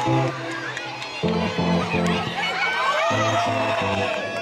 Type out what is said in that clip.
Oh,